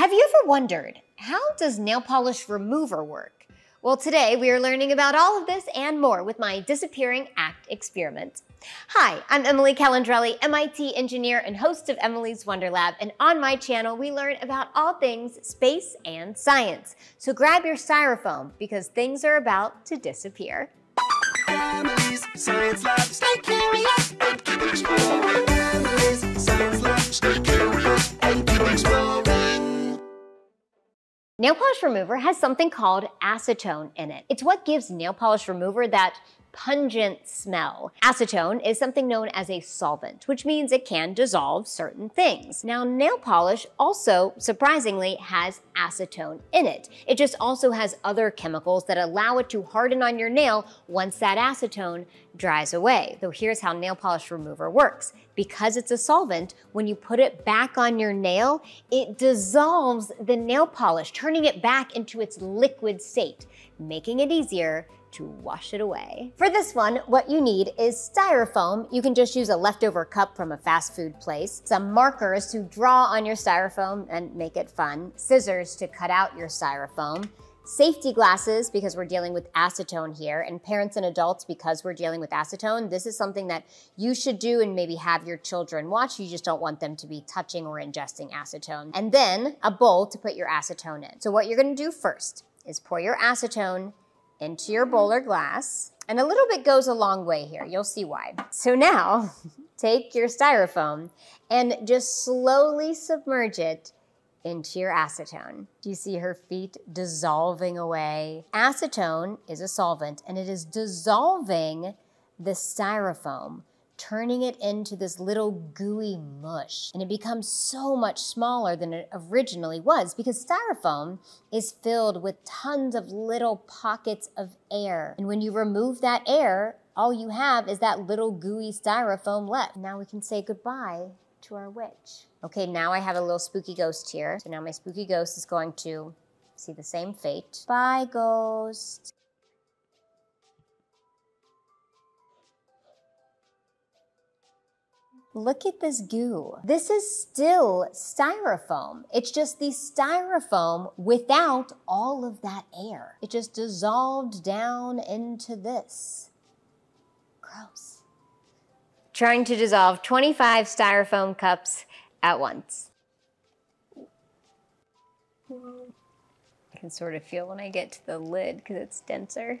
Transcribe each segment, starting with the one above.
Have you ever wondered, how does nail polish remover work? Well, today we are learning about all of this and more with my disappearing act experiment. Hi, I'm Emily Calandrelli, MIT engineer and host of Emily's Wonder Lab, and on my channel we learn about all things space and science. So grab your styrofoam because things are about to disappear. Emily's Science Lab, Nail polish remover has something called acetone in it. It's what gives nail polish remover that pungent smell. Acetone is something known as a solvent, which means it can dissolve certain things. Now, nail polish also, surprisingly, has acetone in it. It just also has other chemicals that allow it to harden on your nail once that acetone dries away. Though here's how nail polish remover works. Because it's a solvent, when you put it back on your nail, it dissolves the nail polish, turning it back into its liquid state, making it easier to wash it away. For this one, what you need is styrofoam. You can just use a leftover cup from a fast food place, some markers to draw on your styrofoam and make it fun, scissors to cut out your styrofoam, safety glasses because we're dealing with acetone here, and parents and adults because we're dealing with acetone. This is something that you should do and maybe have your children watch. You just don't want them to be touching or ingesting acetone. And then a bowl to put your acetone in. So what you're gonna do first is pour your acetone into your bowl or glass. And a little bit goes a long way here. You'll see why. So now, take your styrofoam and just slowly submerge it into your acetone. Do you see her feet dissolving away? Acetone is a solvent and it is dissolving the styrofoam turning it into this little gooey mush. And it becomes so much smaller than it originally was because styrofoam is filled with tons of little pockets of air. And when you remove that air, all you have is that little gooey styrofoam left. Now we can say goodbye to our witch. Okay, now I have a little spooky ghost here. So now my spooky ghost is going to see the same fate. Bye, ghost. Look at this goo. This is still styrofoam. It's just the styrofoam without all of that air. It just dissolved down into this. Gross. Trying to dissolve 25 styrofoam cups at once. I can sort of feel when I get to the lid because it's denser.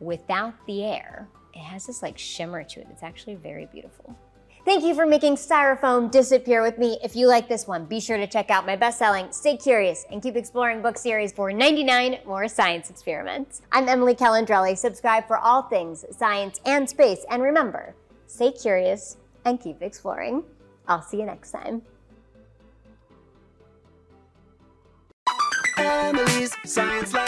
without the air. It has this like shimmer to it. It's actually very beautiful. Thank you for making styrofoam disappear with me. If you like this one, be sure to check out my best-selling Stay Curious and Keep Exploring book series for 99 more science experiments. I'm Emily Calandrelli. Subscribe for all things science and space. And remember, stay curious and keep exploring. I'll see you next time. Emily's Science Lab.